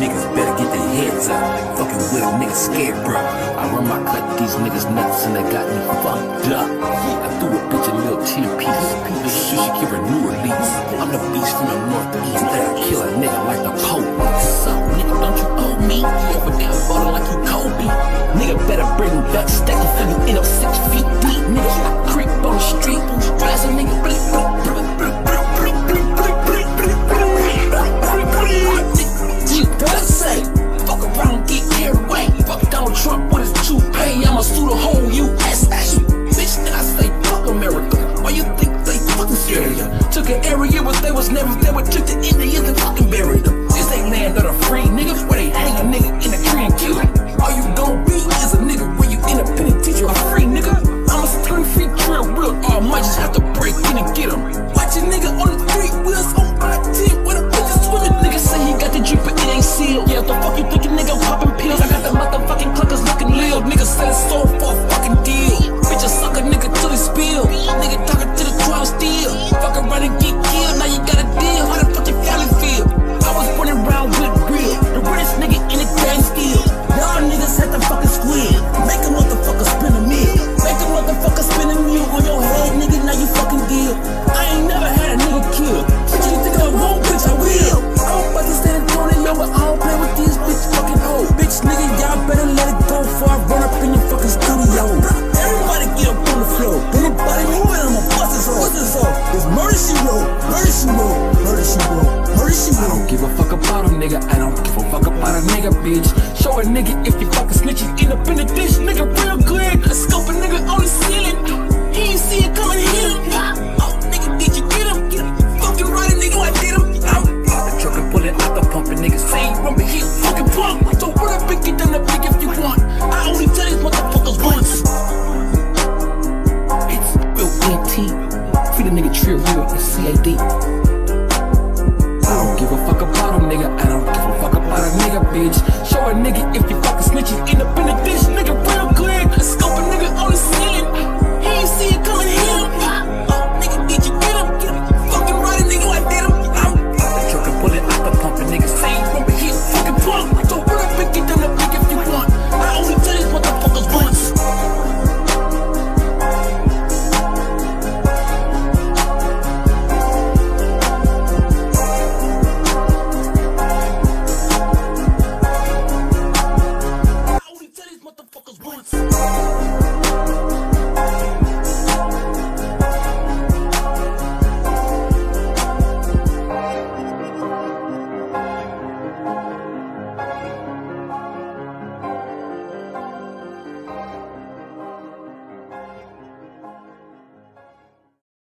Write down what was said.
Niggas better get their heads up. Fucking with them, niggas scared, bro. I run my cut these niggas nuts and they got me fucked up. I threw a bitch a little tear piece. This should give her new release. I'm the beast from the northeast. That'll kill a nigga like the Pope. What's up, nigga? Don't never before I run up in your fucking studio. Everybody get up on the floor. Anybody moving, I'ma bust this off. This murder she wrote, murder she wrote, murder she wrote, murder she wrote. I don't give a fuck about a nigga. I don't give a fuck about a nigga, bitch. Show a nigga if you fucking snitch, end up in the dish, nigga, real quick. Let's scope a nigga on the scene. nigga trip real on CAD. I don't give a fuck about a nigga, I don't give a fuck about a nigga, bitch. Show a nigga if you fucking snitching in the bitch.